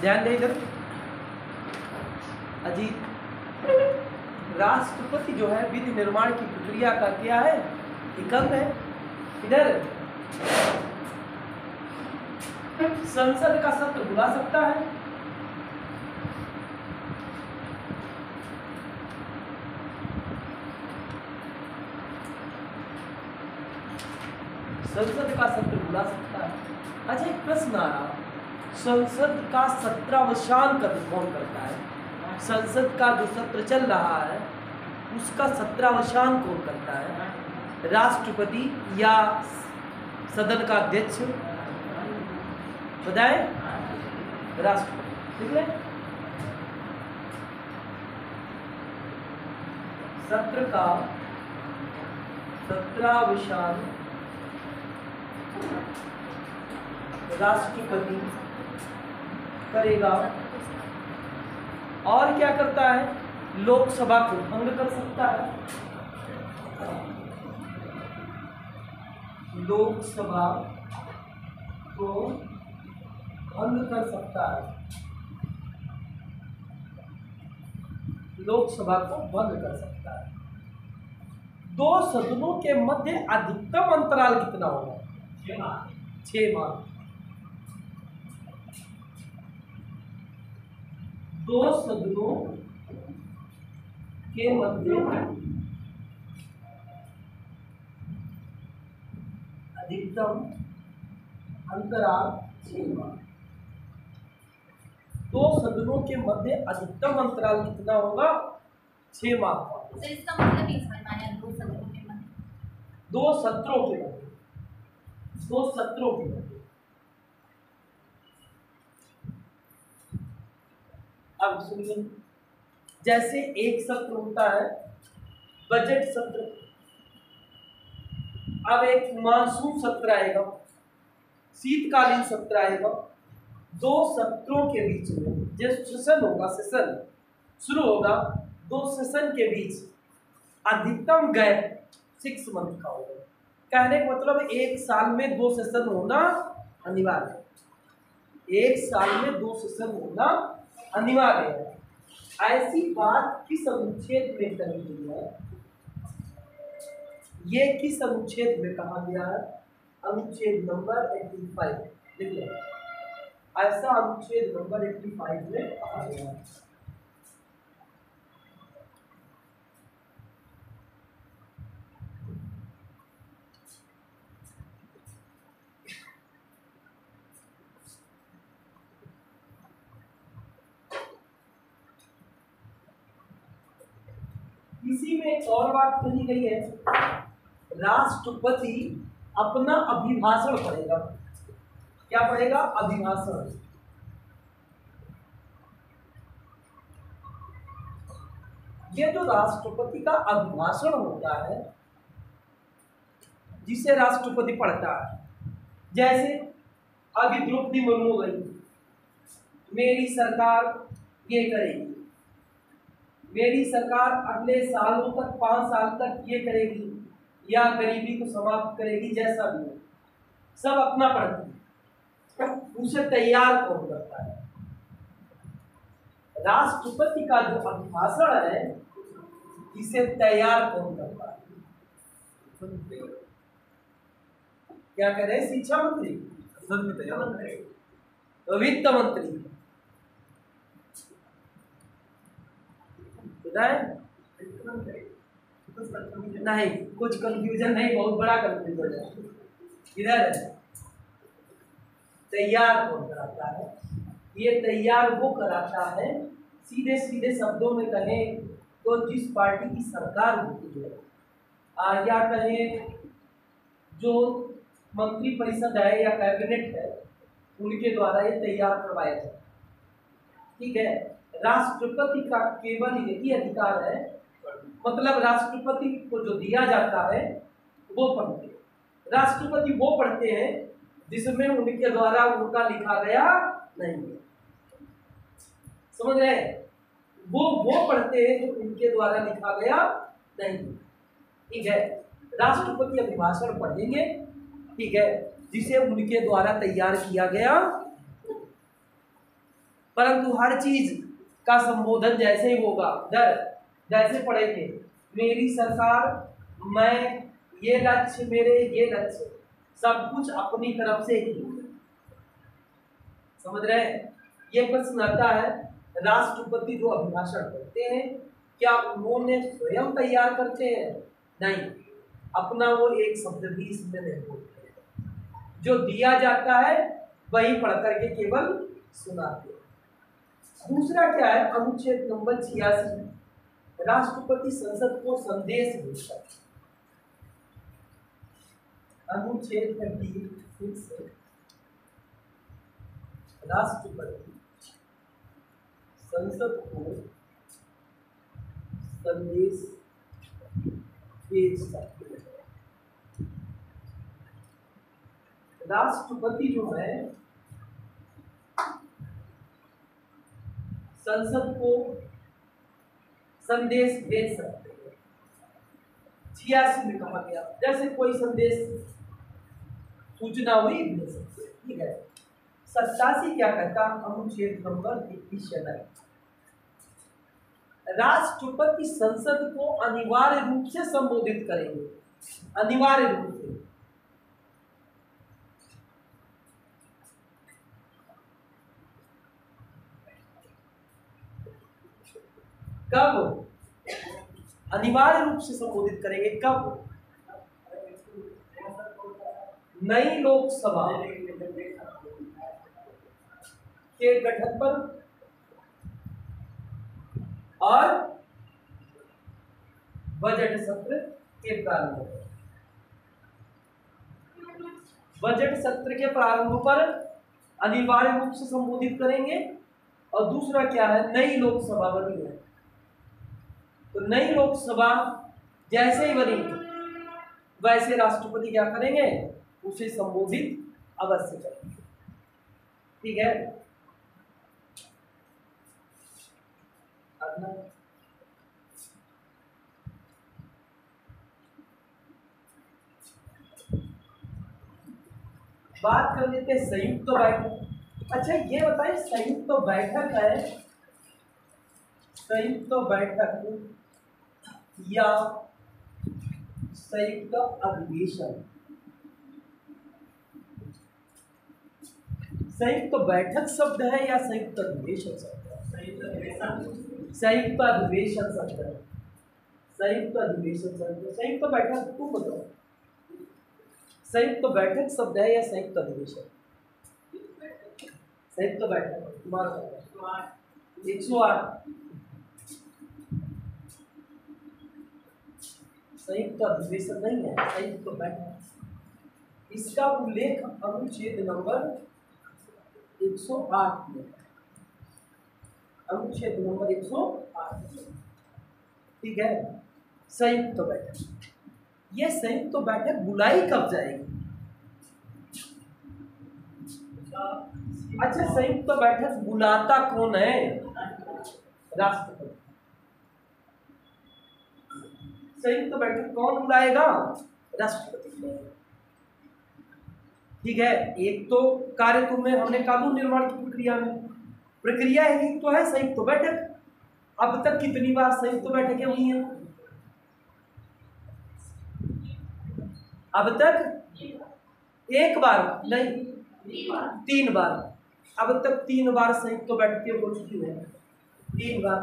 ध्यान दे इधर। अजीत, राष्ट्रपति जो है, विधि निर्माण की प्रक्रिया का क्या है? एक है। इधर। संसद का सत्र बुला सकता है। संसद का सत्र बुला सकता है। अच्छा एक प्रश्न आ रहा संसद का सत्रावसान कभी कौन करता है? संसद का जो सत्र चल रहा है, उसका सत्रावसान कौन करता है? राष्ट्रपति या सदन का अध्यक्ष? बताए। राष्ट्रपति। ठीक है? सत्र का सत्रावसान राष्ट्रपति करेगा। और क्या करता है? लोकसभा को। भंग कर सकता है। लोकसभा को भंग कर सकता है। लोकसभा को भंग कर सकता है। दो सदनों के मध्य अधिकतम अंतराल कितना होगा? छह माह। दो सदनों के मध्य अधिकतम अंतराल दो सदनों के मध्य अधिकतम अंतराल कितना होगा? छह माह का। इसका मतलब दो सत्रों के मध्य। दो सत्रों के मध्य। अब सुनिए। जैसे एक सत्र होता है बजट सत्र। अब एक मानसून सत्र आएगा, शीतकालीन सत्र आएगा। दो सत्रों के बीच में, जो सेशन होगा सेशन शुरू होगा दो सेशन के बीच। अधिकतम गैप सिक्स मंथ का होगा। कहने का मतलब एक साल में दो सेशन होना अनिवार्य है। एक साल में दो सेशन होना अनिवार्य है। ऐसी बात किस अनुच्छेद में कही गई है? ये किस अनुच्छेद में कहा गया है? अनुच्छेद नंबर 85 लिख लो। ऐसा अनुच्छेद नंबर 85 में कहा गया है इसी में एक और बात कही गई है, राष्ट्रपति अपना अभिभाषण पढ़ेगा। क्या पढ़ेगा? अभिभाषण। ये जो राष्ट्रपति का अभिभाषण होता है, जिसे राष्ट्रपति पढ़ता है, जैसे अभी द्रौपदी मुर्मू गई मेरी सरकार ये करेगी। मेरी सरकार अगले सालों तक पाँच साल तक ये करेगी या गरीबी को समाप्त करेगी जैसा भी हो। सब अपना पढ़ती है। उसे तैयार कौन करता है? राष्ट्रपति का जो अभिभाषण है इसे तैयार कौन करता है? क्या कह रहे शिक्षा मंत्री। वित्त मंत्री। बताए नहीं कुछ कंफ्यूजन नहीं बहुत बड़ा कंफ्यूजन है। इधर तैयार कौन कराता है। ये तैयार वो कराता है सीधे सीधे शब्दों में कहें तो जिस पार्टी की सरकार होती है। आ, या कहें जो मंत्री परिषद है या कैबिनेट है उनके द्वारा ये तैयार करवाया जाए ठीक है? राष्ट्रपति का केवल यही अधिकार है। मतलब राष्ट्रपति को जो दिया जाता है, वो पढ़ते राष्ट्रपति वो पढ़ते हैं जिसमें उनके द्वारा उनका लिखा गया नहीं है। समझ रहे वो वो पढ़ते हैं जो उनके द्वारा लिखा गया नहीं है। ठीक है? राष्ट्रपति अभिभाषण पढ़ेंगे, ठीक है, जिसे उनके द्वारा तैयार किया गया परंतु हर चीज़ का संबोधन जैसे ही होगा। डर जैसे पढ़े थे मेरी सरकार, मैं, ये लक्ष्य मेरे, ये लक्ष्य। सब कुछ अपनी तरफ़ से ही। समझ रहे हैं? ये प्रश्न आता है, राष्ट्रपति जो अभिभाषण करते हैं, क्या उन्होंने स्वयं तैयार करते हैं? नहीं। अपना वो एक शब्द भी इसमें नहीं बोलते जो दिया जाता है, वही पढ़ करके केवल सुनाते हैं। दूसरा क्या है? अनुच्छेद नंबर छियासी, राष्ट्रपति संसद को संदेश भेजता है। अनुच्छेद राष्ट्रपति संसद को संदेश भेज सकते हैं। राष्ट्रपति जो है संसद को संदेश भेज सकते हैं। छियासी में कहा गया, जैसे कोई संदेश सूचना हुई, भेज सकते ठीक है। सत्तासी क्या कहता अनुच्छेद नंबर इक्कीस राष्ट्रपति संसद को अनिवार्य रूप से संबोधित करेंगे। अनिवार्य रूप से। कब अनिवार्य रूप से संबोधित करेंगे, कब नई लोकसभा के गठन पर। और बजट सत्र के प्रारंभ पर। बजट सत्र के प्रारंभ पर अनिवार्य रूप से संबोधित करेंगे। और दूसरा क्या है? नई लोकसभा बनी है। तो नई लोकसभा जैसे ही बनी वैसे राष्ट्रपति क्या करेंगे? उसे संबोधित अवश्य करेंगे। ठीक है? बात कर लेते हैं संयुक्त तो बैठक। अच्छा ये बताइए, संयुक्त तो बैठक है? संयुक्त तो बैठक या संयुक्त अधिवेशन। संयुक्त बैठक शब्द है या संयुक्त अधिवेशन शब्द है? संयुक्त अधिवेशन। शब्द है। संयुक्त अधिवेशन शब्द संयुक्त बैठक तू बताओ। संयुक्त बैठक शब्द है या संयुक्त अधिवेशन? संयुक्त बैठक तुम्हारा। एक सौ आठ। संयुक्त अधिवेशन नहीं है संयुक्त बैठक इसका उल्लेख अनुच्छेद नंबर 108 में अनुच्छेद नंबर 108 ठीक है? संयुक्त तो बैठक। ये संयुक्त तो बैठक बुलाई कब जाएगी? अच्छा संयुक्त तो बैठक बुलाता कौन है? राष्ट्रपति। संयुक्त बैठक कौन बुलाएगा? राष्ट्रपति ठीक है, एक तो कार्यक्रम में हमने कानून निर्माण की प्रक्रिया में प्रक्रिया ही तो है, संयुक्त बैठक। अब तक कितनी बार संयुक्त बैठकें हुई हैं? अब तक एक बार, नहीं, तीन बार। अब तक तीन बार संयुक्त बैठकें हो चुकी हैं। तीन बार।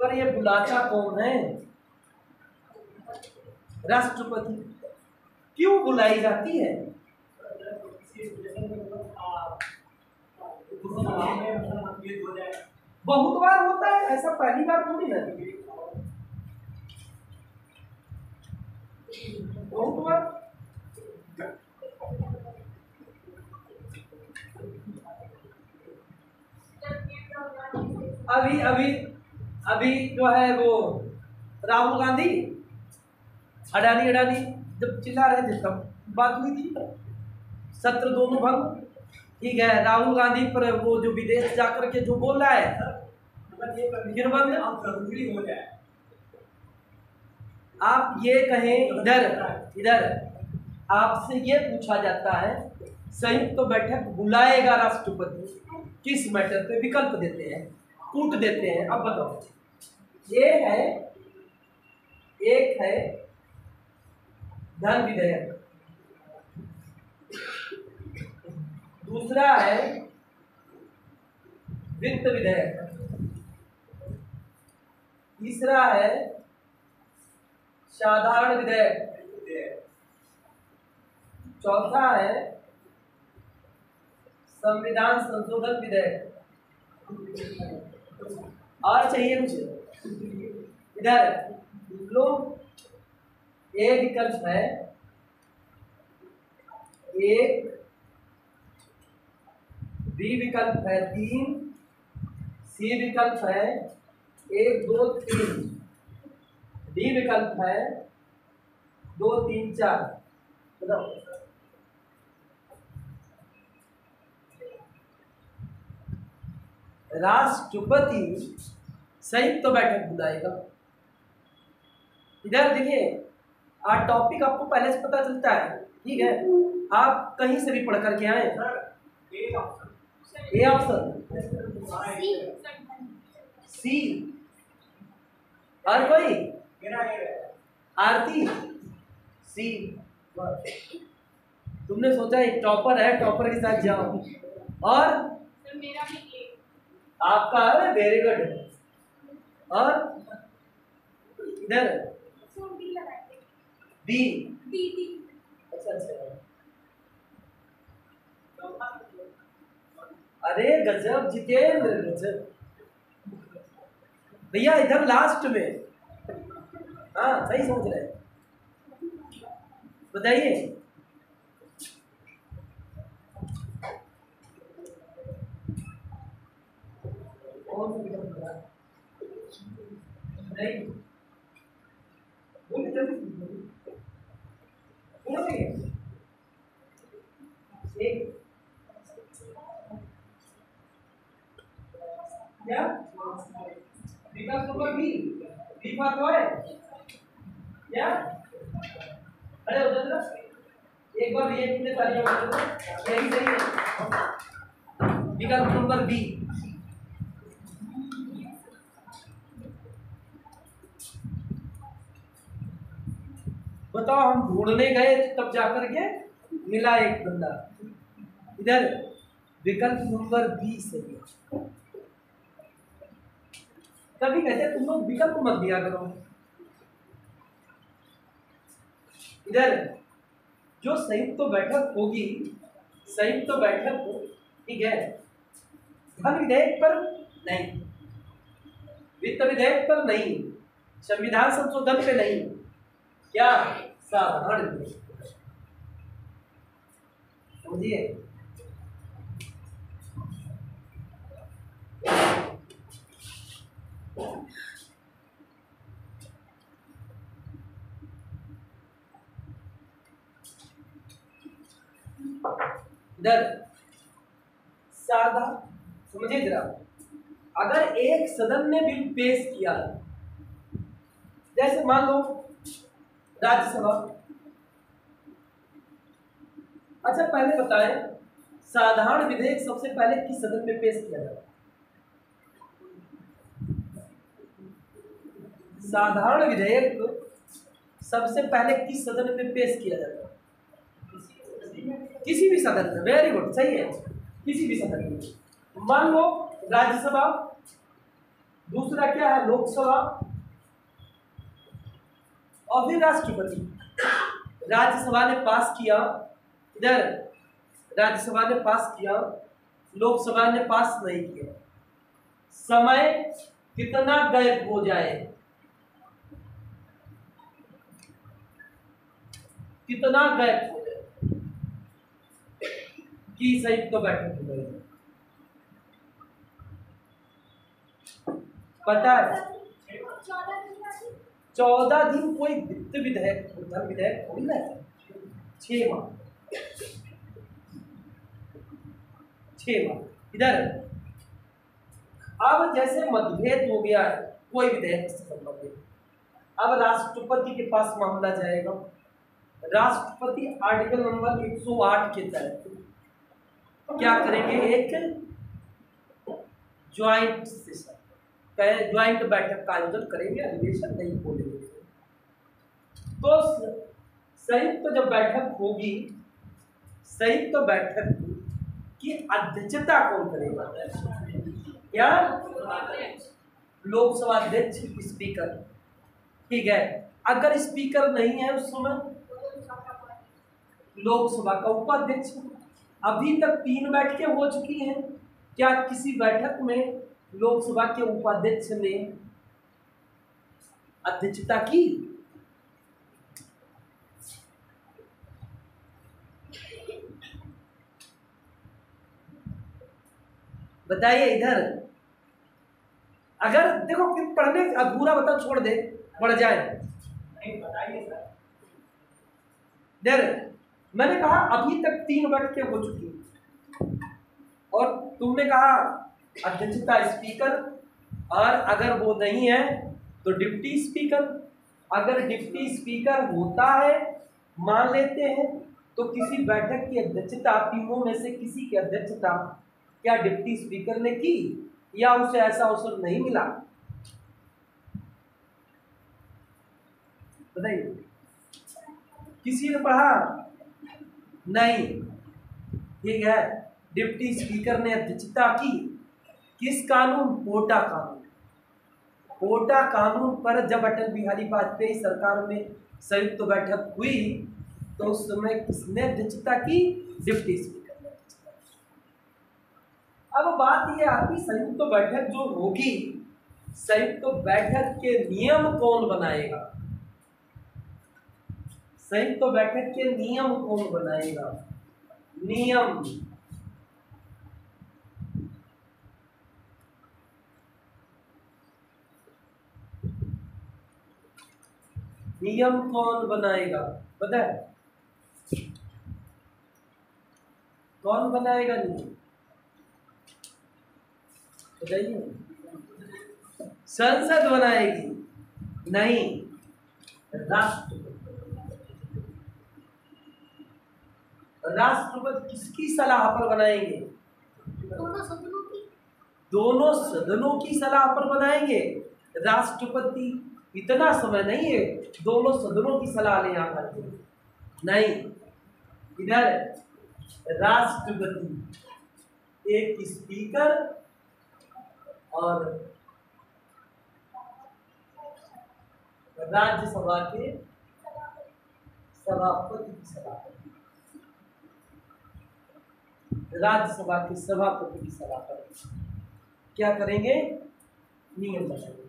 पर ये बुलाचा कौन है? राष्ट्रपति क्यों बुलाई जाती है? बहुत बार होता है, ऐसा पहली बार थोड़ी ना बहुत बार। अभी अभी अभी जो है वो राहुल गांधी अडानी अडानी, जब चिल्ला रहे थे तब बात हुई थी। सत्र दोनों भंग। ठीक है, राहुल गांधी पर वो जो विदेश जाकर के जो बोल रहा है हो जाए आप ये कहें इधर इधर। आपसे ये पूछा जाता है, संयुक्त तो बैठक बुलाएगा राष्ट्रपति। किस मैटर पे? विकल्प देते हैं, कूट देते हैं। अब बताओ। ये है, एक है धन विधेयक दूसरा है, वित्त विधेयक तीसरा है, साधारण विधेयक चौथा है, संविधान संशोधन विधेयक और चाहिए मुझे इधर लो। ए विकल्प है एक बी विकल्प है तीन सी विकल्प है एक, दो, तीन। डी विकल्प है दो, तीन, चार। बताओ। राष्ट्रपति संयुक्त तो बैठक बुलाएगा। इधर देखिए। आज टॉपिक आपको पहले से पता चलता है। ठीक है? आप कहीं से भी पढ़ करके आए। ए ऑप्शन सी और कोई? आरती? सी तुमने सोचा एक टॉपर है टॉपर के साथ जाओ। और? सर मेरा भी एक आपका है? वेरी गुड और? इधर। डी बी डी अच्छा अच्छा अरे गजब, जितेंद्र, गजब। भैया इधर लास्ट में। हाँ सही सोच रहे बताइए? नहीं बोलिए जल्दी बोलिए। कौन सा है? एक क्या नंबर बी बी अरे विकल्प नंबर बी। बताओ, हम ढूँढने गए तब जाकर के मिला एक बंदा। इधर, विकल्प नंबर बी सही है तभी कहते तुम लोग विकल्प मत दिया करो। इधर, जो संयुक्त तो बैठक होगी, संयुक्त तो बैठक हो, ठीक है, धन विधेयक पर नहीं। वित्त विधेयक पर नहीं। संविधान संशोधन पे नहीं। क्या? साधारण समझिए? इधर साधा समझिए जरा। अगर एक सदन ने बिल पेश किया जैसे मान लो राज्यसभा। अच्छा पहले बताएँ, साधारण विधेयक सबसे पहले किस सदन में पेश किया जाता साधारण विधेयक सबसे पहले किस सदन में पेश किया जाता किसी भी सदन में। वेरी गुड सही है। किसी भी सदन में। मान लो, राज्यसभा, दूसरा क्या है? लोकसभा। और फिर राष्ट्रपति। राज्यसभा ने पास किया, इधर, राज्यसभा ने पास किया, लोकसभा ने पास नहीं किया। समय कितना गैप हो जाए? कितना गैप हो जाए? कि संयुक्त तो बैठक हो। गई पता है? चौदह दिन कोई वित्त विधेयक धन विधेयक थोड़ी ना छह माह। छह माह। इधर। अब जैसे मतभेद हो गया है, कोई विधेयक से संबंधित अब राष्ट्रपति के पास मामला जाएगा। राष्ट्रपति आर्टिकल नंबर 108 के तहत क्या करेंगे? एक ज्वाइंट सेशन ज्वाइंट बैठक का आयोजन करेंगे, अधिवेशन नहीं बोलेंगे तो संयुक्त तो जब बैठक होगी, संयुक्त तो बैठक की अध्यक्षता कौन करेगा? क्या? लोकसभा अध्यक्ष स्पीकर ठीक है। अगर स्पीकर नहीं है उस समय, लोकसभा का उपाध्यक्ष। अभी तक तीन बैठकें हो चुकी हैं। क्या किसी बैठक में लोकसभा के उपाध्यक्ष ने अध्यक्षता की। बताइए इधर। अगर देखो फिर पढ़ने अधूरा बता छोड़ दे पढ़ जाए। नहीं सर। देर मैंने कहा अभी तक तीन बैठकें हो चुकी और तुमने कहा अध्यक्षता स्पीकर, और अगर वो नहीं है तो डिप्टी स्पीकर। अगर डिप्टी स्पीकर होता है, मान लेते हैं तो किसी बैठक की अध्यक्षता तीनों में से किसी की अध्यक्षता क्या डिप्टी स्पीकर ने की, या उसे ऐसा अवसर नहीं मिला? बताइए। किसी ने पढ़ा? नहीं। ठीक है। डिप्टी स्पीकर ने अध्यक्षता की। किस कानून? कोटा कानून। कोटा कानून पर जब अटल बिहारी वाजपेयी सरकार में संयुक्त तो बैठक हुई तो उस समय किसने अध्यक्षता की? डिप्टी स्पीकर ने अब बात यह आती संयुक्त तो बैठक जो होगी, संयुक्त तो बैठक के नियम कौन बनाएगा? संयुक्त तो बैठक के नियम कौन बनाएगा? नियम। नियम कौन बनाएगा? पता है? कौन बनाएगा नियम? बताइए। संसद बनाएगी? नहीं। राष्ट्रपति। राष्ट्रपति किसकी सलाह पर बनाएँगे? दोनों सदनों की। दोनों सदनों की सलाह पर बनाएँगे। राष्ट्रपति इतना समय नहीं है, दोनों सदनों की सलाह ले आकर के नहीं, इधर राष्ट्रपति, एक स्पीकर और राज्यसभा के सभापति की सलाह। राज्यसभा के सभापति की सलाह पर क्या करेंगे? नियम बनाएँगे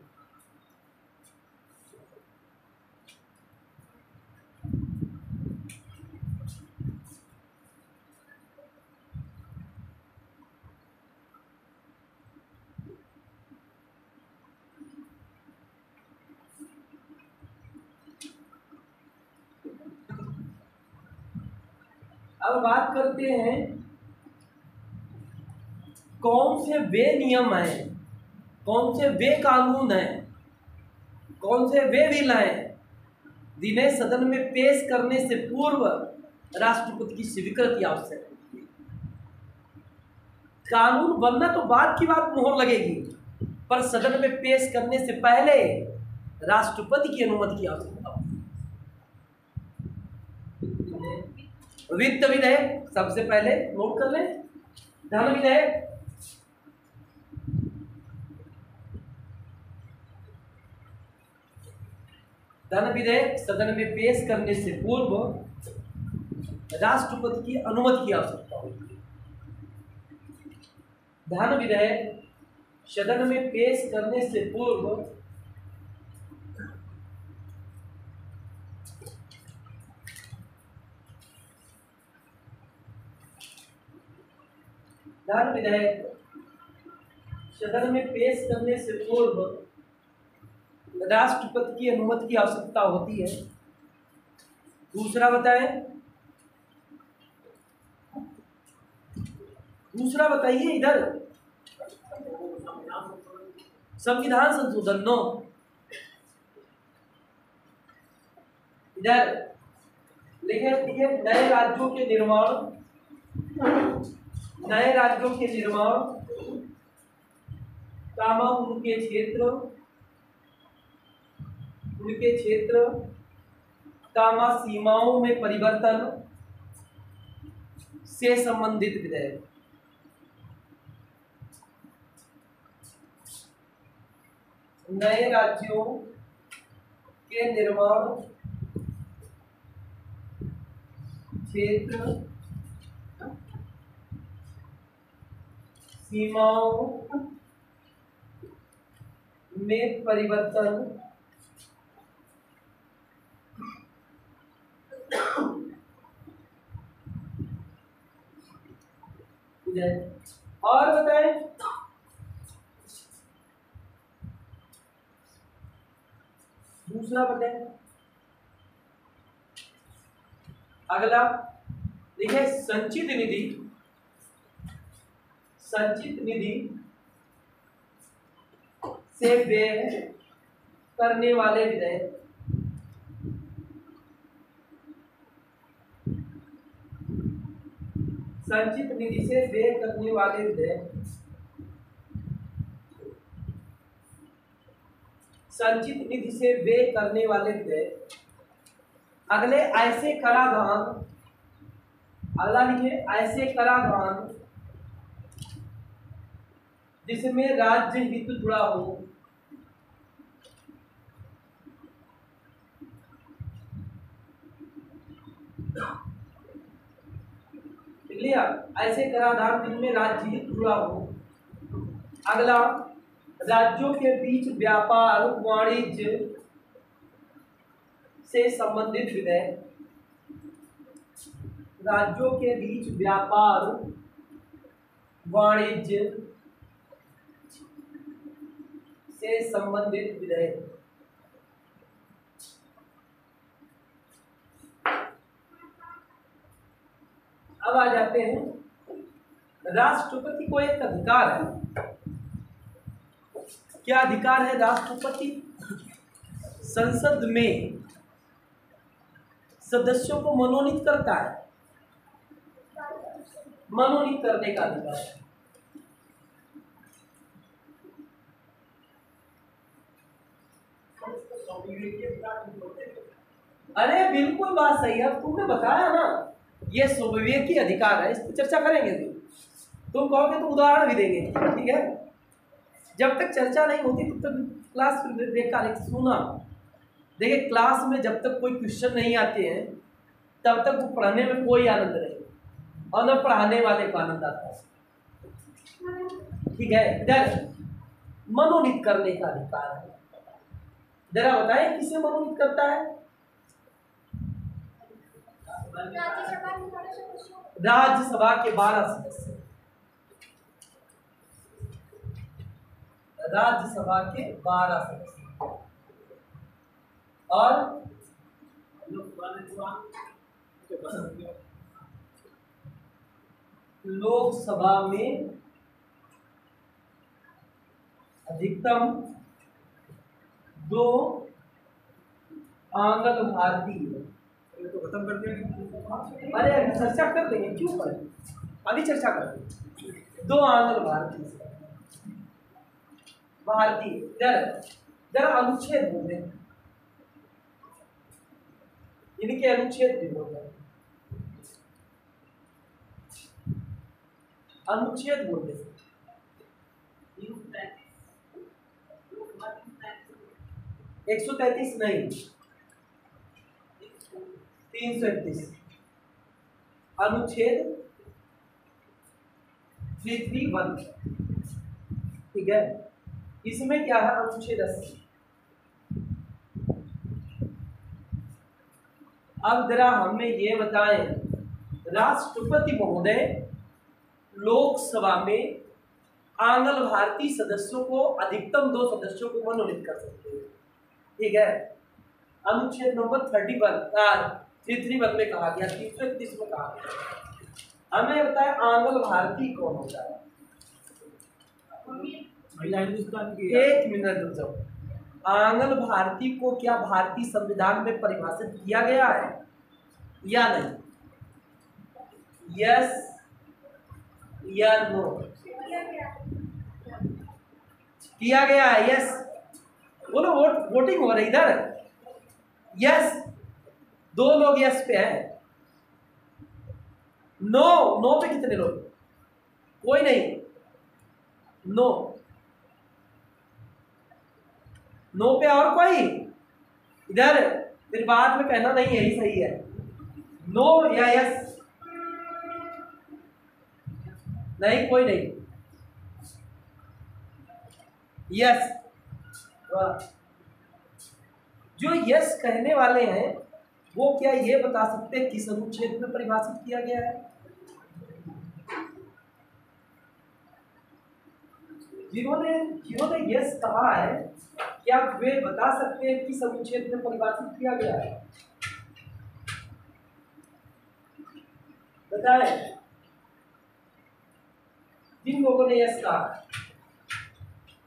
अब बात करते हैं कौन से वे नियम हैं, कौन से वे कानून हैं, कौन से वे बिल हैं, जिन्हें सदन में पेश करने से पूर्व राष्ट्रपति की स्वीकृति आवश्यक है। कानून बनना तो बाद की बात मोहर लगेगी, पर सदन में पेश करने से पहले राष्ट्रपति की अनुमति की आवश्यकता वित्त विधेयक सबसे पहले नोट कर लें। धन विधेयक। धन विधेयक सदन में पेश करने से पूर्व राष्ट्रपति की अनुमति की आवश्यकता होती है। धन विधेयक सदन में पेश करने से पूर्व धन विधेयक। सदन में पेश करने से पूर्व राष्ट्रपति की अनुमति की आवश्यकता होती है। दूसरा बताएँ। दूसरा बताइए इधर। संविधान संशोधन, नो। इधर। लिखे नए राज्यों के निर्माण नए राज्यों के निर्माण कामा उनके क्षेत्र उनके क्षेत्र कामा सीमाओं में परिवर्तन से संबंधित विधेयक। नए राज्यों के निर्माण क्षेत्र सीमाओं में परिवर्तन। और बताएँ। दूसरा बताएँ। अगला देखिए संचित निधि। संचित निधि से व्यय करने वाले विधेयक संचित निधि से व्यय करने वाले विधेयक संचित निधि से व्यय करने वाले विधेयक अगले, ऐसे कराधान, अगला लिखे ऐसे कराधान जिसमें राज्य हित जुड़ा हो। ऐसे कराधान जिनमें राज्य हित जुड़ा हो। अगला, राज्यों के बीच व्यापार, वाणिज्य से संबंधित विधेयक। राज्यों के बीच व्यापार, वाणिज्य से संबंधित विधेयक अब आ जाते हैं। राष्ट्रपति को एक अधिकार है। क्या अधिकार है राष्ट्रपति? संसद में सदस्यों को मनोनीत करता है। मनोनीत करने का अधिकार है। अरे, बिल्कुल बात सही है। तुमने बताया ना, ये स्वविवेकी अधिकार है, इस पर चर्चा करेंगे तुम तुम कहोगे तो उदाहरण भी देंगे, ठीक है? जब तक चर्चा नहीं होती, तब तक क्लास एक सुना। देखिए क्लास में जब तक कोई क्वेश्चन नहीं आते हैं, तब तक वो पढ़ने में कोई आनंद नहीं। और न पढ़ाने वाले को आनंद आता है। ठीक है? इधर, मनोनीत करने का अधिकार है। जरा बताएँ, किसे मनोनीत करता है? राज्यसभा के बारह सदस्य। राज्यसभा के बारह सदस्य। और? लोकसभा में अधिकतम दो आंगल भारतीय तो खत्म कर दिया अरे चर्चा कर देंगे क्यों करें अभी चर्चा कर दो आंगल भारती भारतीय जरा जरा अनुच्छेद बोल। दें इनके अनुच्छेद भी बोल। रहे अनुच्छेद बोल। दें एक सौ तैतीस नहीं। तीन सौ इकतीस। अनुच्छेद थ्री थ्री वन। ठीक है? इसमें क्या है अनुच्छेद अस्सी? अब जरा हमें ये बताएँ, राष्ट्रपति महोदय लोकसभा में आंगल भारतीय सदस्यों को अधिकतम दो सदस्यों को मनोनीत कर सकते हैं। ठीक है? अनुच्छेद number thirty one three three one में कहा गया तीन सौ इकतीस में कहा गया। हमें बताया आंगल भारती कौन होता है? महिला हिंदुस्तान की एक मिनट रुक जाओ। आंगल भारती को क्या भारतीय संविधान में परिभाषित किया गया है? या नहीं? यस या नो किया गया है यस बोलो वोट वोटिंग हो रही इधर। यस दो लोग यस पे हैं। नो नो पे कितने लोग? कोई नहीं। नो नो पे और कोई? इधर फिर बाद में कहना नहीं यही सही है। नो या यस नहीं, कोई नहीं। यस जो यस कहने वाले हैं, वो क्या ये बता सकते हैं किस अनुच्छेद में परिभाषित किया गया है? जिन्होंने जिन्होंने यस कहा है, क्या वे बता सकते हैं किस अनुच्छेद में परिभाषित किया गया है? बताए। जिन लोगों ने यस कहा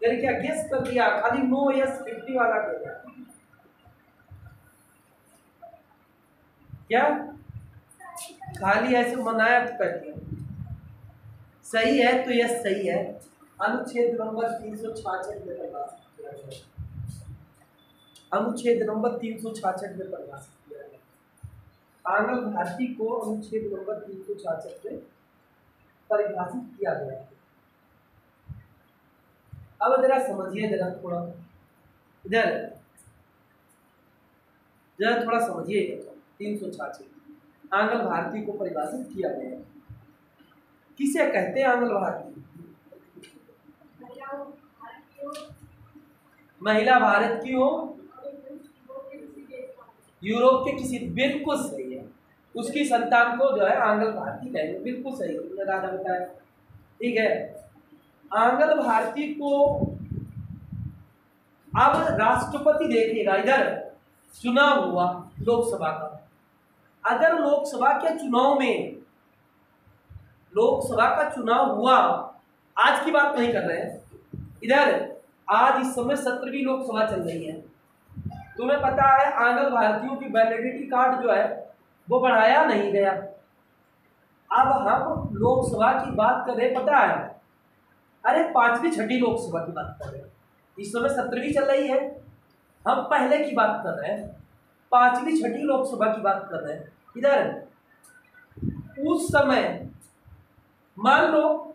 फिर क्या गेस कर दिया, खाली नो यस फिफ्टी वाला कर दिया। क्या? खाली ऐसे मनाया तो कर दिया सही है तो यस सही है। अनुच्छेद नंबर तीन सौ छाछठ में गया अनुच्छेद नंबर तीन सौ छाछठ में परिभाषित किया आंग्ल भारती को अनुच्छेद नंबर तीन सौ छाछठ में परिभाषित किया गया है। अब जरा समझिए, जरा थोड़ा। इधर। जरा थोड़ा समझिए तीन सौ छाछठ आंगल भारती को परिभाषित किया गया किसे कहते हैं आंगल भारती? महिला भारत की हो, यूरोप के किसी, बिल्कुल सही है। उसकी संतान को जो है आंगल भारती कहेंगे। बिल्कुल सही। तुमने राजा बताया ठीक है। आंग्ल भारती को अब राष्ट्रपति देखेगा। इधर, चुनाव हुआ लोकसभा का। अगर लोकसभा के चुनाव में, लोकसभा का चुनाव हुआ, आज की बात नहीं कर रहे हैं। इधर, आज इस समय सत्रहवीं लोकसभा चल रही है। तुम्हें पता है, आंगल भारतीयों की वैलिडिटी कार्ड जो है, वो बढ़ाया नहीं गया। अब हम लोकसभा की बात कर पता है? अरे, पांचवी, छठी लोकसभा की बात कर रहे हैं। इस समय सत्रहवीं चल रही है। हम पहले की बात कर रहे हैं। पांचवी, छठी लोकसभा की बात कर रहे हैं। इधर, उस समय, मान लो,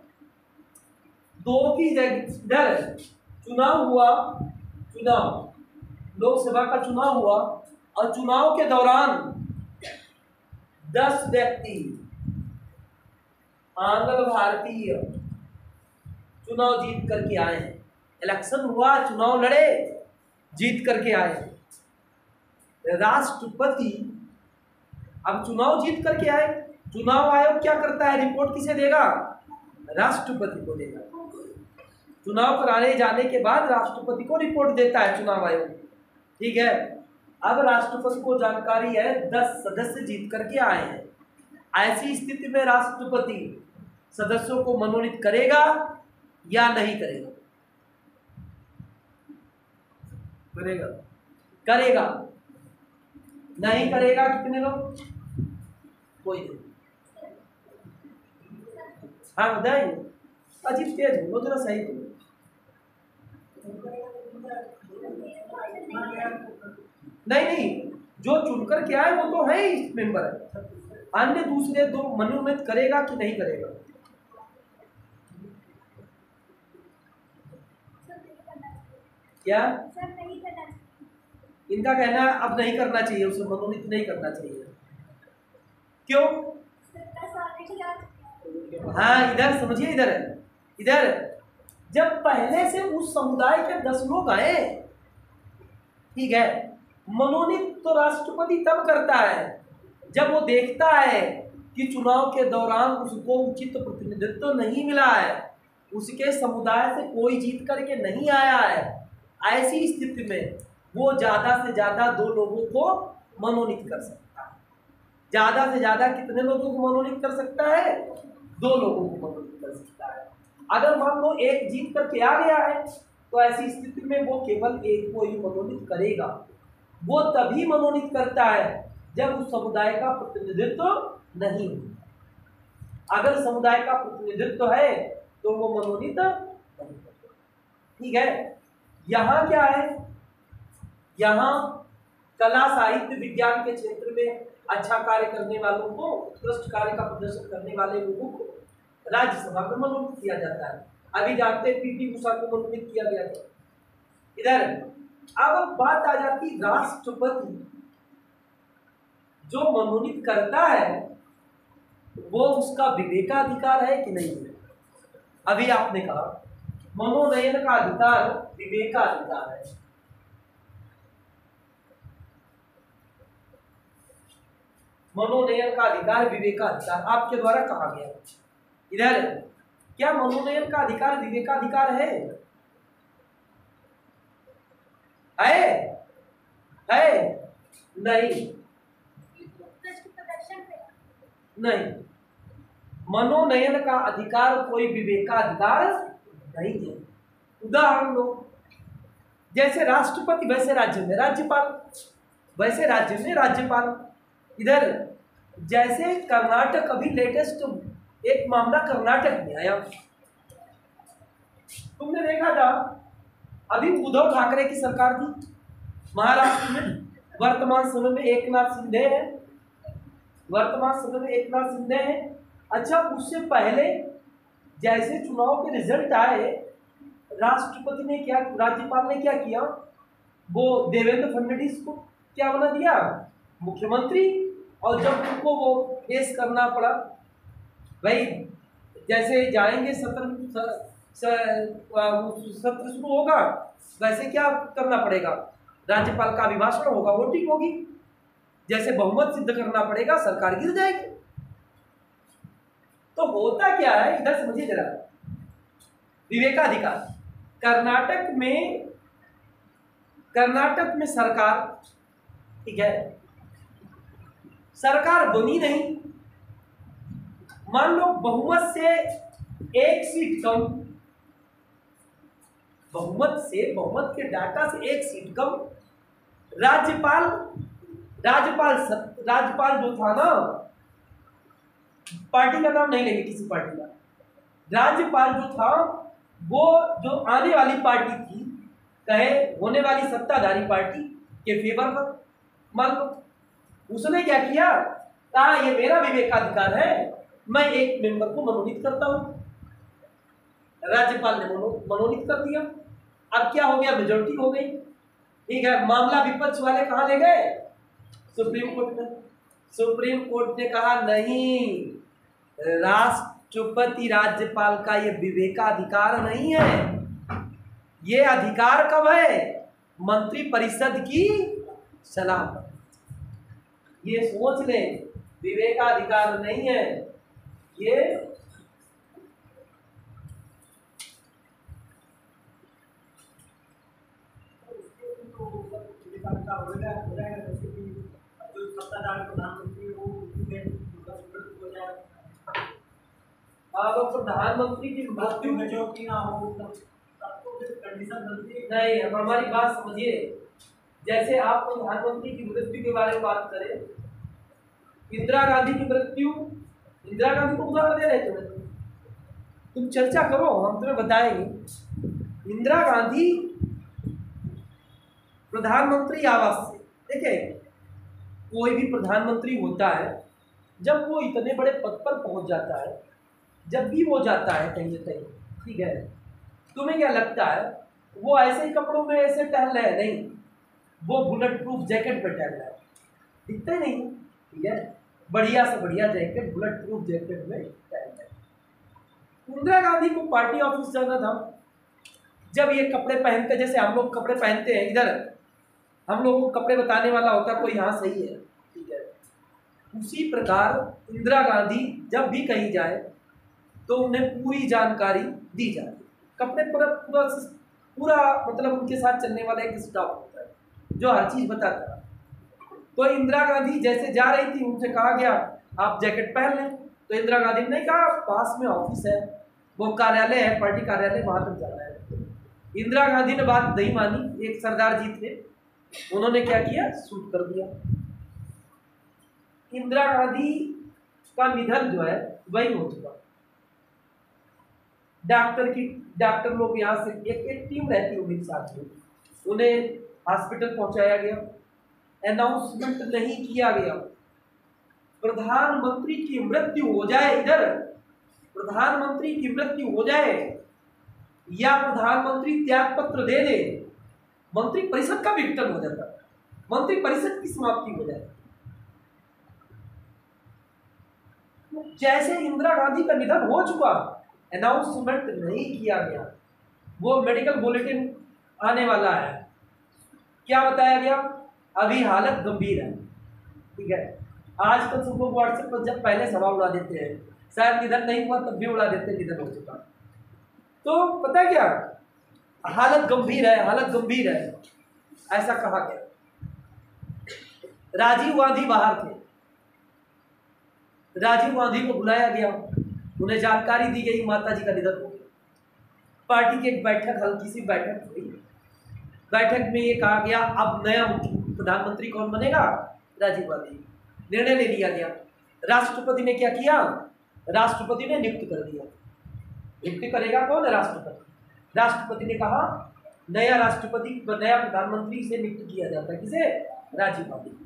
दो की इधर, चुनाव हुआ, चुनाव, लोकसभा का चुनाव हुआ, और चुनाव के दौरान दस व्यक्ति आंग्ल भारतीय चुनाव जीत करके आए हैं। इलेक्शन हुआ, चुनाव लड़े, जीत करके आए राष्ट्रपति अब चुनाव जीत करके आए। चुनाव आयोग क्या करता है? रिपोर्ट किसे देगा? राष्ट्रपति को देगा। चुनाव कराने जाने के बाद राष्ट्रपति को रिपोर्ट देता है चुनाव आयोग। ठीक है? अब राष्ट्रपति को जानकारी है, दस सदस्य जीत करके आए हैं। ऐसी स्थिति में राष्ट्रपति सदस्यों को मनोनीत करेगा या नहीं करेगा। करेगा। करेगा। नहीं करेगा कितने लोग? कोई नहीं। हाँ बताइए। अजीब तेज हो जरा सही हो नहीं नहीं, जो चुनकर के आए, वो तो है ही मेंबर अन्य दूसरे दो मनोनीत करेगा कि नहीं करेगा? क्या? इनका कहना है अब नहीं करना चाहिए उसे मनोनीत नहीं करना चाहिए। क्यों? हाँ। इधर समझिए इधर इधर जब पहले से उस समुदाय के दस लोग आए ठीक है मनोनीत तो राष्ट्रपति तब करता है जब वो देखता है कि चुनाव के दौरान उसको उचित प्रतिनिधित्व तो नहीं मिला है उसके समुदाय से कोई जीत करके नहीं आया है। ऐसी स्थिति में वो ज़्यादा से ज़्यादा दो लोगों को मनोनीत कर सकता है। ज़्यादा से ज़्यादा कितने लोगों को मनोनीत कर सकता है? दो लोगों को मनोनीत कर सकता है। अगर मान लो एक जीत करके आ गया है तो ऐसी स्थिति में वो केवल एक को ही मनोनीत करेगा। वो तभी मनोनीत करता है जब उस समुदाय का प्रतिनिधित्व तो नहीं अगर समुदाय का प्रतिनिधित्व तो है तो वो मनोनीत नहीं। ठीक है? यहाँ क्या है? यहाँ कला, साहित्य, विज्ञान के क्षेत्र में अच्छा कार्य करने वालों को, उत्कृष्ट कार्य का प्रदर्शन करने वाले लोगों को राज्यसभा में मनोनीत किया जाता है। अभी जानते हैं पीटी उषा को मनोनीत किया गया था। इधर, अब बात आ जाती राष्ट्रपति। जो मनोनीत करता है, वो उसका विवेकाधिकार है कि नहीं है? अभी आपने कहा। मनोनयन का अधिकार विवेकाधिकार है। मनोनयन का अधिकार विवेकाधिकार आपके द्वारा कहा गया। इधर, क्या मनोनयन का अधिकार विवेकाधिकार है? है? है? नहीं। नहीं। मनोनयन का अधिकार कोई विवेकाधिकार नहीं है उदाहरण लो, जैसे राष्ट्रपति वैसे राज्य में राज्यपाल, वैसे राज्य में राज्यपाल। इधर, जैसे कर्नाटक अभी लेटेस्ट एक मामला कर्नाटक में आया। तुमने देखा था, अभी उद्धव ठाकरे की सरकार थी। महाराष्ट्र में वर्तमान समय में एक नाथ सिंधे है। वर्तमान समय में एक नाथ सिंधे हैं। अच्छा उससे पहले जैसे चुनाव के रिज़ल्ट आए, राष्ट्रपति ने क्या, राज्यपाल ने क्या किया? वो देवेंद्र फडणवीस को क्या बना दिया? मुख्यमंत्री। और जब उनको वो फेस करना पड़ा, भाई, जैसे जाएँगे सत्र सत्र शुरू होगा, वैसे क्या करना पड़ेगा? राज्यपाल का अभिभाषण होगा वोटिंग होगी। जैसे बहुमत सिद्ध करना पड़ेगा, सरकार गिर जाएगी। तो होता क्या है? इधर समझिए जरा विवेकाधिकार। कर्नाटक में कर्नाटक में सरकार, ठीक है? सरकार बनी नहीं। मान लो बहुमत से एक सीट कम। बहुमत से, बहुमत के डाटा से एक सीट कम। राज्यपाल राज्यपाल राज्यपाल जो था ना पार्टी का नाम नहीं लेंगे किसी पार्टी का। राज्यपाल जो था, वो जो आने वाली पार्टी थी, कहे, होने वाली सत्ताधारी पार्टी के फेवर में मान लो उसने क्या किया? कहा, ये मेरा विवेकाधिकार है, मैं एक मेंबर को मनोनीत करता हूँ। राज्यपाल ने मनो, मनोनीत कर दिया। अब क्या हो गया? मेजोरिटी हो गई। ठीक है, मामला विपक्ष वाले कहाँ ले गए? सुप्रीम कोर्ट में। सुप्रीम कोर्ट ने कहा, नहीं राष्ट्रपति राज्यपाल का ये विवेकाधिकार नहीं है। ये अधिकार कब है? मंत्री परिषद की सलाह। ये सोच ले, विवेकाधिकार नहीं है। ये अब प्रधानमंत्री की मृत्यु नहीं अब हमारी बात समझिए। जैसे आप प्रधानमंत्री की मृत्यु के बारे में बात करें इंदिरा गांधी की मृत्यु इंदिरा गांधी को उदाहरण दे रहे थे। तुम चर्चा करो हम तुम्हें बताएँगे। इंदिरा गांधी प्रधानमंत्री आवास से देखिए कोई भी प्रधानमंत्री होता है जब वो इतने बड़े पद पर पहुँच जाता है जब भी वो जाता है कहीं ना कहीं, ठीक है? तुम्हें क्या लगता है, वो ऐसे ही कपड़ों में ऐसे टहल रहे हैं? नहीं, वो बुलेट प्रूफ जैकेट पे टहल रहा है। दिखता ही नहीं, ठीक है? बढ़िया से बढ़िया जैकेट बुलेट प्रूफ जैकेट में टहल रहा है। इंदिरा गांधी को पार्टी ऑफ़िस जाना था। जब ये कपड़े पहनते, जैसे हम लोग कपड़े पहनते हैं, इधर हम लोगों को कपड़े बताने वाला होता है कोई यहाँ सही है, ठीक है? उसी प्रकार इंदिरा गांधी जब भी कहीं जाए तो उन्हें पूरी जानकारी दी जाती है। कपड़े पूरा पूरा पूरा मतलब उनके साथ चलने वाला एक स्टाफ होता है, जो हर चीज़ बताता है। तो इंदिरा गांधी जैसे जा रही थी, उनसे कहा गया, आप जैकेट पहन लें। तो इंदिरा गांधी ने नहीं कहा, पास में ऑफ़िस है, वो कार्यालय है, पार्टी कार्यालय, वहाँ तक जाना है। इंदिरा गांधी ने बात नहीं मानी, एक सरदार जी थे उन्होंने क्या किया? सूट कर दिया। इंदिरा गांधी का निधन जो है, वही हो चुका। डॉक्टर की, डॉक्टर लोग यहाँ से, एक एक टीम रहती है साथ में। उन्हें हॉस्पिटल पहुँचाया गया। अनाउंसमेंट नहीं किया गया। प्रधानमंत्री की मृत्यु हो जाए इधर। प्रधानमंत्री की मृत्यु हो जाए। या प्रधानमंत्री त्याग पत्र दे दे। मंत्री परिषद का विघटन हो जाता। मंत्री परिषद की समाप्ति हो जाए। जैसे इंदिरा गांधी का निधन हो चुका अनाउंसमेंट नहीं किया गया। वो मेडिकल बुलेटिन आने वाला है। क्या बताया गया? अभी हालत गंभीर है। ठीक है? आजकल सब लोग व्हाट्सएप पर जब पहले सवाल उड़ा देते हैं, शायद निधन नहीं हुआ, तब भी उड़ा देते निधन हो चुका। तो पता है क्या? हालत गंभीर है, हालत गंभीर है। ऐसा कहा गया। राजीव गांधी बाहर थे। राजीव गांधी को बुलाया गया। उन्हें जानकारी दी गई माता जी का निधन हो गया। पार्टी की एक बैठक, हल्की सी बैठक हुई। बैठक में ये कहा गया, अब नया प्रधानमंत्री कौन बनेगा? राजीव गांधी। निर्णय ले लिया गया। राष्ट्रपति ने क्या किया? राष्ट्रपति ने नियुक्त कर दिया। नियुक्त करेगा कौन? राष्ट्रपति। राष्ट्रपति ने कहा, नया राष्ट्रपति, नया प्रधानमंत्री से नियुक्त किया जाता है। किसे? राजीव गांधी।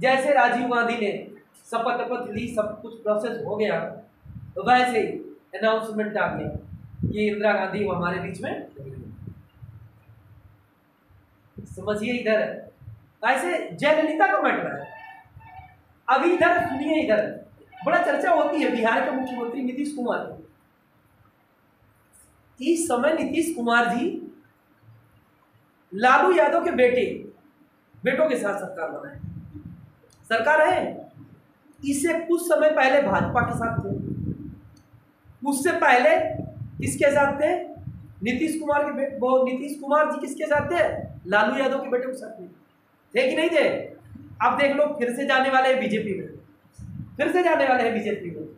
जैसे राजीव गांधी ने शपथ वपथ ली, सब कुछ प्रोसेस हो गया। तो वैसे ही अनाउंसमेंट आ गया। कि इंदिरा गांधी हमारे बीच में समझिए इधर। ऐसे जयललिता का मैटर है अभी इधर सुनिए इधर। बड़ा चर्चा होती है बिहार के मुख्यमंत्री नीतीश कुमार इस समय नीतीश कुमार जी लालू यादव के बेटे, बेटों के साथ सरकार बनाए। सरकार है। इससे कुछ समय पहले भाजपा के साथ थे। उससे पहले किसके साथ थे? नीतीश कुमार के वो नीतीश कुमार जी किसके साथ थे? लालू यादव के बेटे के साथ थे। कि नहीं थे? अब देख लो, फिर से जाने वाले हैं बीजेपी में। फिर से जाने वाले हैं बीजेपी में।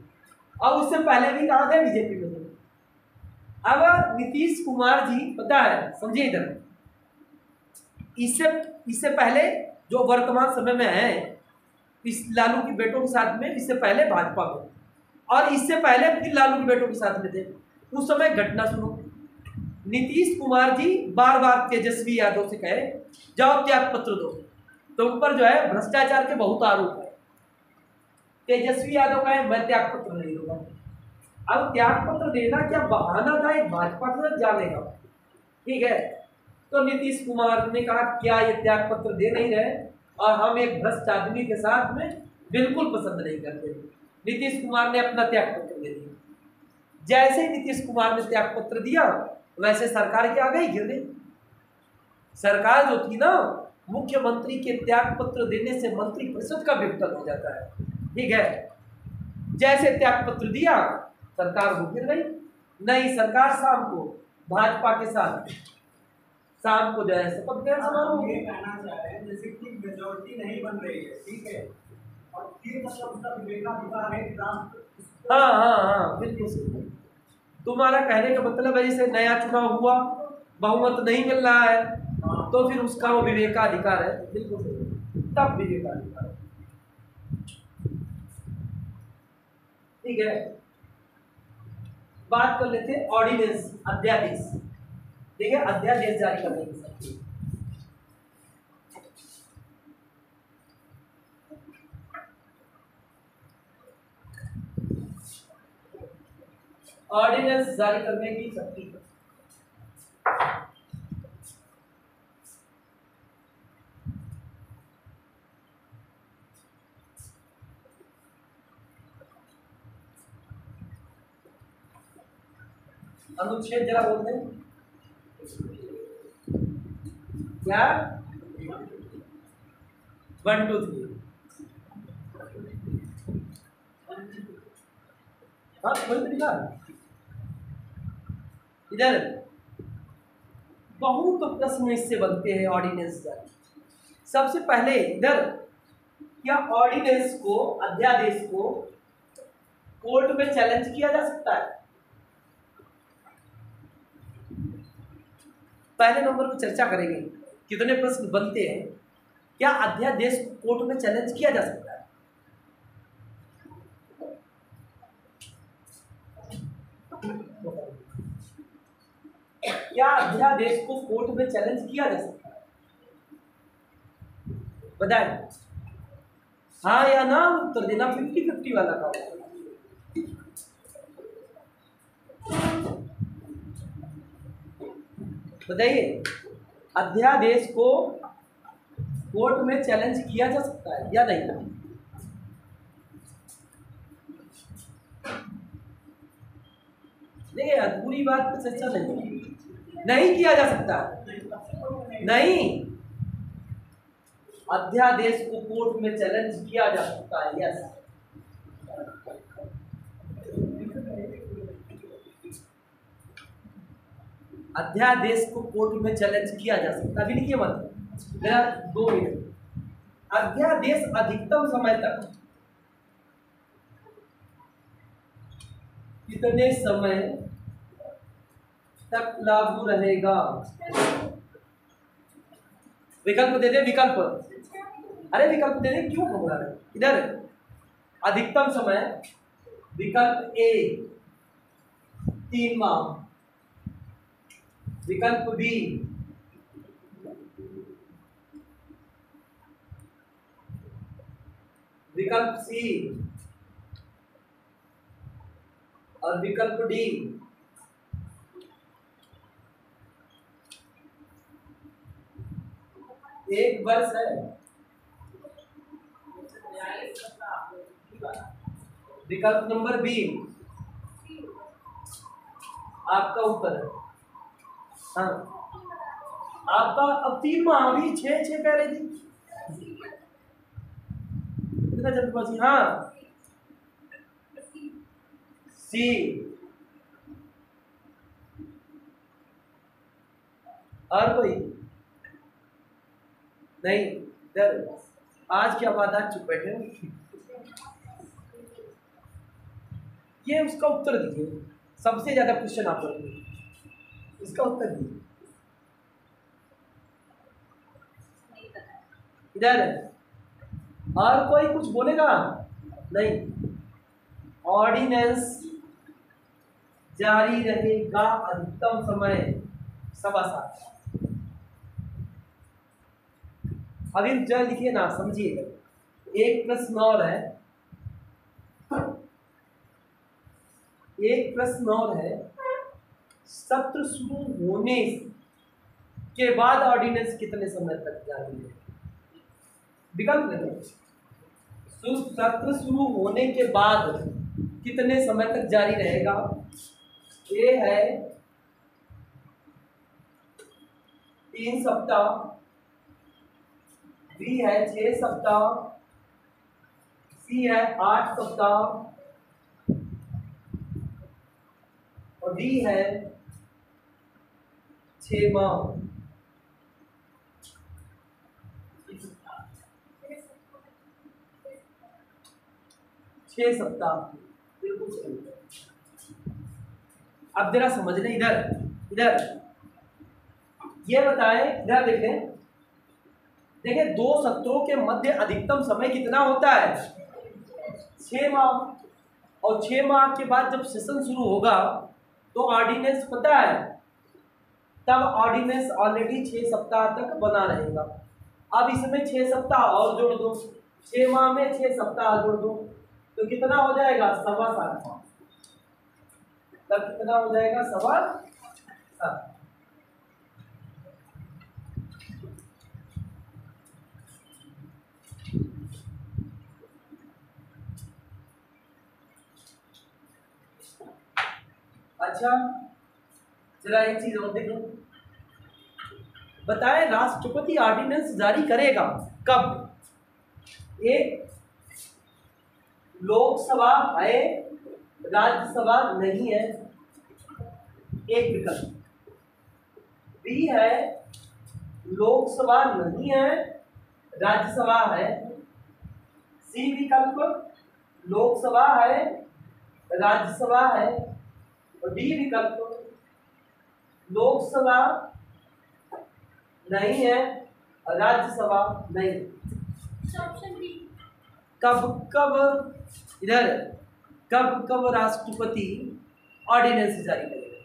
और उससे पहले भी कहा थे? बीजेपी में अब नीतीश कुमार जी, पता है, समझिए इधर। इससे इससे पहले जो वर्तमान समय में है, इस लालू के बेटों के साथ में इससे पहले भाजपा में। और इससे पहले फिर लालू के बेटों के साथ में थे। उस समय घटना सुनो। नीतीश कुमार जी बार बार तेजस्वी यादव से कहे, जाओ त्याग पत्र दो। तुम पर जो है भ्रष्टाचार के बहुत आरोप है। तेजस्वी यादव कहे, मैं त्याग पत्र नहीं दूँगा। अब त्याग पत्र देना क्या बहाना था? एक भाजपा के जाने का। ठीक है। तो नीतीश कुमार ने कहा, क्या ये त्याग पत्र दे नहीं रहे? और हम एक भ्रष्ट आदमी के साथ में बिल्कुल पसंद नहीं करते। नीतीश कुमार ने अपना त्याग पत्र दे दिया। जैसे ही नीतीश कुमार ने त्याग पत्र दिया, वैसे सरकार के आ गई गई। सरकार जो थी ना, मुख्यमंत्री के त्याग पत्र देने से मंत्री परिषद का विघटन हो जाता है। ठीक है? जैसे त्याग पत्र दिया, सरकार वो गिर गई। नहीं, सरकार शाम को भाजपा के साथ, शाम को जो है, शपथ ग्रहण समारोह। जैसे कि मेजोरिटी नहीं बन रही है, ठीक है? है हाँ हाँ हाँ बिल्कुल सही तुम्हारा कहने का मतलब है जैसे नया चुनाव हुआ, बहुमत नहीं मिल रहा है तो फिर उसका वो विवेकाधिकार है। बिल्कुल सही तब विवेकाधिकार ठीक है। बात कर लेते हैं ऑर्डिनेंस अध्यादेश। ठीक है अध्यादेश जारी करने की ऑर्डिनेंस जारी करने की शक्ति अनुच्छेद जरा बोलते दें क्या? वन टू थ्री हाँ कोई तो इधर बहुत प्रश्न इससे बनते हैं ऑर्डिनेंस का। सबसे पहले इधर, क्या ऑर्डिनेंस को, अध्यादेश को कोर्ट में चैलेंज किया जा सकता है? पहले नंबर पर चर्चा करेंगे, कितने प्रश्न बनते हैं, क्या अध्यादेश कोर्ट में चैलेंज किया जा सकता है? क्या अध्यादेश को कोर्ट में चैलेंज किया जा सकता है? बताए। हाँ या ना उत्तर देना फिफ्टी फिफ्टी वाला काम। बताइए अध्यादेश को कोर्ट में चैलेंज किया जा सकता है या नहीं? देखिए, अधूरी बात पे चर्चा नहीं नहीं किया जा सकता। नहीं। अध्यादेश को कोर्ट में चैलेंज किया जा सकता है यस अध्यादेश को कोर्ट में चैलेंज किया जा सकता अभी लिखिए मत। मेरा दो मिनट अध्यादेश अधिकतम समय तक। कितने समय? तक लागू रहेगा। विकल्प दे दे, विकल्प। अरे, विकल्प दे दे, क्यों घबरा रहे इधर। अधिकतम समय, विकल्प ए तीन माह विकल्प बी विकल्प सी और विकल्प डी एक वर्ष है। विकल्प नंबर बी। आपका उत्तर है। हाँ। आपका अब तीन माह अभी छः छः कह रही थी। कितना जल्दबाजी हाँ। सी। और कोई? नहीं, इधर, आज क्या बात आज चुप बैठे ये उसका उत्तर दीजिए। सबसे ज़्यादा क्वेश्चन आप लोग इसका उत्तर दीजिए। इधर। और कोई कुछ बोलेगा? नहीं। ऑर्डिनेंस जारी रहेगा अधिकतम समय। सवा सात अभी जरा लिखिए ना, समझिए। एक प्रश्न और है। एक प्रश्न और है। सत्र शुरू होने के बाद ऑर्डिनेंस कितने समय तक जारी है? विकल्प दे सत्र शुरू होने के बाद कितने समय तक जारी रहेगा? ए है तीन सप्ताह। बी है, छह सप्ताह, सी है, आठ सप्ताह, और डी है, छह माह। छह सप्ताह। बिल्कुल सही अब जरा समझ लें, इधर इधर। ये बताएँ, इधर देखें। देखें दो सत्रों के मध्य अधिकतम समय कितना होता है? छह माह। और छह माह के बाद जब सेशन शुरू होगा तो ऑर्डिनेंस पता है? तब ऑर्डिनेंस ऑलरेडी छह सप्ताह तक बना रहेगा। अब इसमें छह सप्ताह और जोड़ दो। छह माह में छह सप्ताह जोड़ दो। तो कितना हो जाएगा? सवा सात माह। तब कितना हो जाएगा? सवा सात। अच्छा जरा एक चीज़ और देखो। बताएँ, राष्ट्रपति ऑर्डिनेंस जारी करेगा? कब? एक लोकसभा है, राज्यसभा नहीं है। एक विकल्प। बी है, लोकसभा नहीं है, राज्यसभा है। सी विकल्प, लोकसभा है, राज्यसभा है। और डी विकल्प लोकसभा नहीं है, राज्यसभा नहीं। कब कब, इधर, कब कब राष्ट्रपति ऑर्डिनेंस जारी करेगा?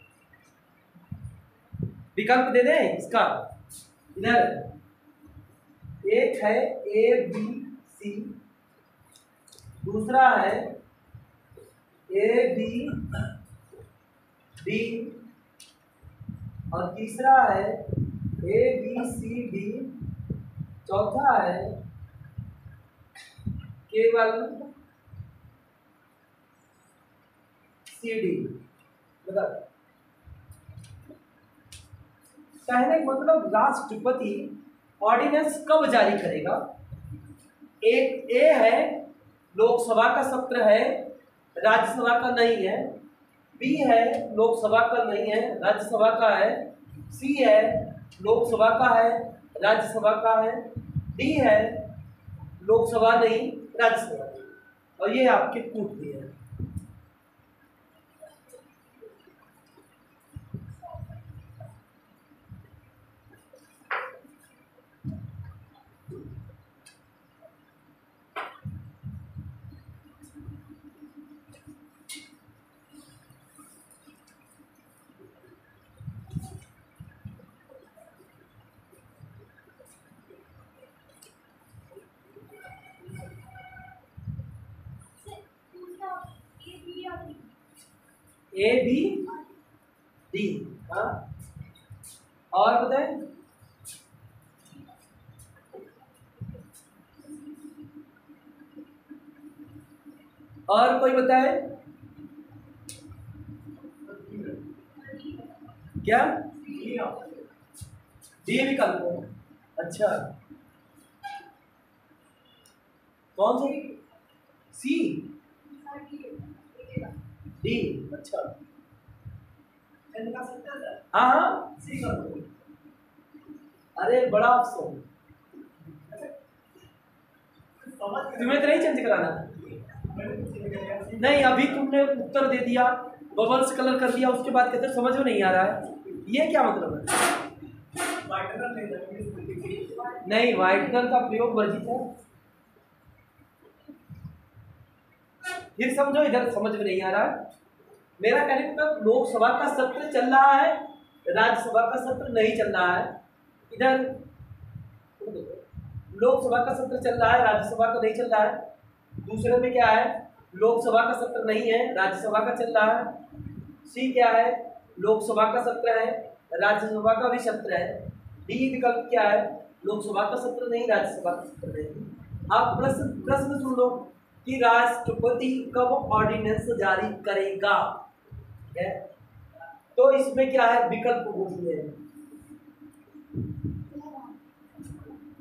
विकल्प दे दें इसका। इधर, एक है ए बी सी दूसरा है ए बी डी और तीसरा है ए बी सी डी। चौथा है केवल सी डी। मतलब कहने का मतलब राष्ट्रपति ऑर्डिनेंस कब जारी करेगा? एक ए है, लोकसभा का सत्र है, राज्यसभा का नहीं है। बी है लोकसभा का नहीं है, राज्यसभा का है, सी है लोकसभा का है, राज्यसभा का है, डी है लोकसभा नहीं, राज्यसभा। और ये आपके कूट भी है। ए बी डी और बताए। और कोई बताए? क्या? डी विकल्प। अच्छा। कौन सी डी अच्छा। है हाँ। अरे बड़ा अफसोस। तुम्हें तो नहीं चेंज कराना? नहीं अभी तुमने उत्तर दे दिया बबल्स कलर कर दिया उसके बाद कहते समझ में नहीं आ रहा है। ये क्या मतलब है? नहीं व्हाइटनर का प्रयोग वर्जित है। फिर समझो इधर समझ में नहीं आ रहा है। मेरा कहने का मतलब लोकसभा का सत्र चल रहा है, राज्यसभा का सत्र नहीं चल रहा है। इधर, लोकसभा का सत्र चल रहा है, राज्यसभा का नहीं चल रहा है। दूसरे में क्या है? लोकसभा का सत्र नहीं है, राज्यसभा का चल रहा है। सी क्या है? लोकसभा का सत्र है, राज्यसभा का भी सत्र है। डी विकल्प क्या है? लोकसभा का सत्र नहीं, राज्यसभा का सत्र नहीं। आप प्रश्न प्रश्न सुन लो कि राष्ट्रपति कब ऑर्डिनेंस जारी करेगा? ठीक है? तो इसमें क्या है? विकल्प बोलिए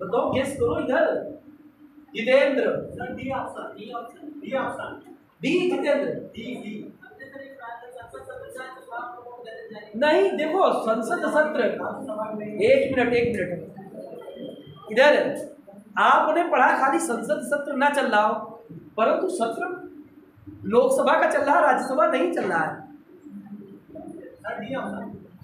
बताओ गेस करो इधर। Jitendra. D option D option D option D Jitendra. D D नहीं देखो संसद सत्र। एक मिनट एक मिनट। इधर। आपने पढ़ा खाली संसद सत्र ना चल रहा हो परंतु सत्र लोकसभा का चल रहा है राज्यसभा नहीं चल रहा है।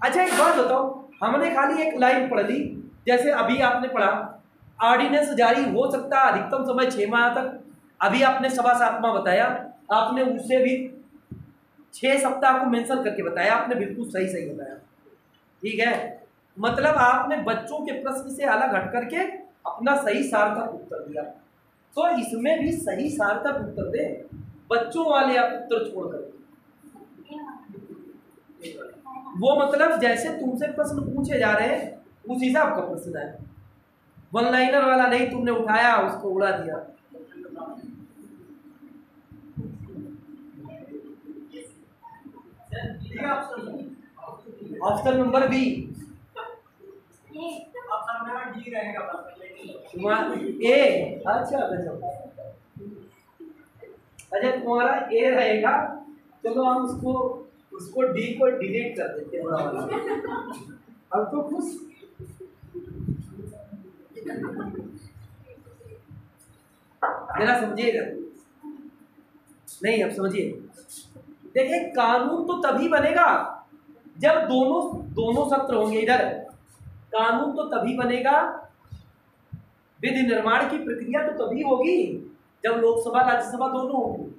अच्छा एक बात बताओ, हमने खाली एक लाइन पढ़ ली, जैसे अभी आपने पढ़ा ऑर्डिनेंस जारी हो सकता अधिकतम समय छः माह तक। अभी आपने सवा सातवा बताया, आपने उससे भी छः सप्ताह को मेंशन करके बताया, आपने बिल्कुल सही सही बताया। ठीक है? मतलब आपने बच्चों के प्रश्न से अलग हट करके अपना सही सार्थक उत्तर दिया। तो इसमें भी सही सार्थक उत्तर दे, बच्चों वाले आप उत्तर छोड़ कर वो मतलब जैसे तुमसे प्रश्न पूछे जा रहे हैं, उस हिसाब का प्रश्न है। वन लाइनर वाला नहीं, तुमने उठाया, उसको उड़ा दिया। ऑप्शन नंबर बी ए अच्छा गजब अच्छा तुम्हारा ए रहेगा। चलो, हम उसको उसको डी को डिलीट कर देते हैं अब तो खुश। जरा समझिएगा। नहीं, अब समझिए। देखिए, कानून तो तभी बनेगा जब दोनों दोनों सत्र होंगे इधर। कानून तो तभी बनेगा, विधि निर्माण की प्रक्रिया तो तभी होगी जब लोकसभा, राज्यसभा दोनों होंगी।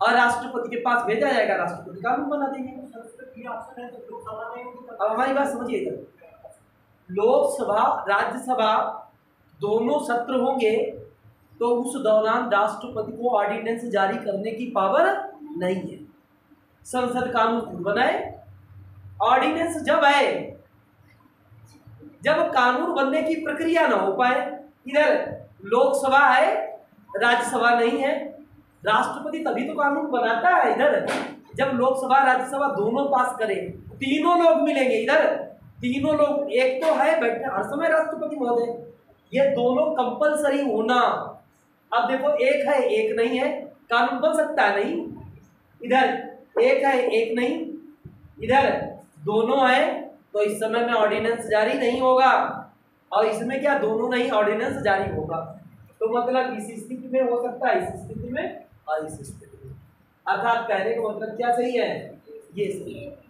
और राष्ट्रपति के पास भेजा जाएगा, राष्ट्रपति कानून बना देंगे। अब हमारी बात समझिए इधर। लोकसभा, राज्यसभा दोनों सत्र होंगे तो उस दौरान राष्ट्रपति को ऑर्डिनेंस जारी करने की पावर नहीं है। संसद कानून खुद बनाए। ऑर्डिनेंस जब आए, जब कानून बनने की प्रक्रिया ना हो पाए, इधर लोकसभा है, राज्यसभा नहीं है राष्ट्रपति तभी तो कानून बनाता है, इधर। जब लोकसभा, राज्यसभा दोनों पास करें, तीनों लोग मिलेंगे इधर। तीनों लोग एक तो है, बैठे हर समय राष्ट्रपति महोदय। ये दोनों कंपलसरी होना। अब देखो, एक है, एक नहीं है। कानून बन सकता है नहीं। इधर, एक है, एक नहीं। इधर, दोनों है तो इस समय में ऑर्डिनेंस जारी नहीं होगा। और इसमें क्या दोनों नहीं ऑर्डिनेंस जारी होगा? तो मतलब इस स्थिति में हो सकता है, इस स्थिति में अर्थात कहने का मतलब क्या सही है? ये सही है।